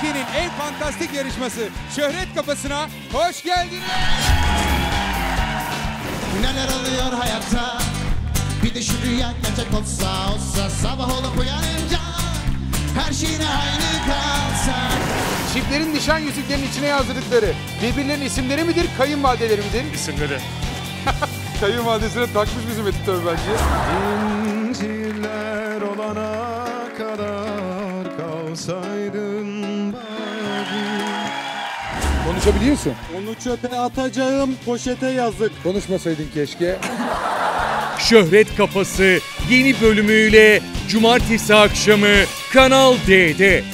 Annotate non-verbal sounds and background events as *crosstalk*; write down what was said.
Türkiye'nin en fantastik yarışması Şöhret Kapısı'na hoş geldiniz. Neler oluyor hayatta Bir de şu rüya gerçek olsa olsa Sabah olup uyanınca Her şeyine aynı kalsa Çiftlerin nişan yüzüklerinin içine yazdırdıkları birbirlerinin isimleri midir, kayınvalideleri midir? İsimleri. *laughs* Kayınvalidesine takmış bizim editör bence. İncirler olana kadar kalsaydın. Konuşabiliyorsun. Onu çöpe atacağım poşete yazık. Konuşmasaydın keşke. Şöhret Kafası yeni bölümüyle cumartesi akşamı Kanal D'de.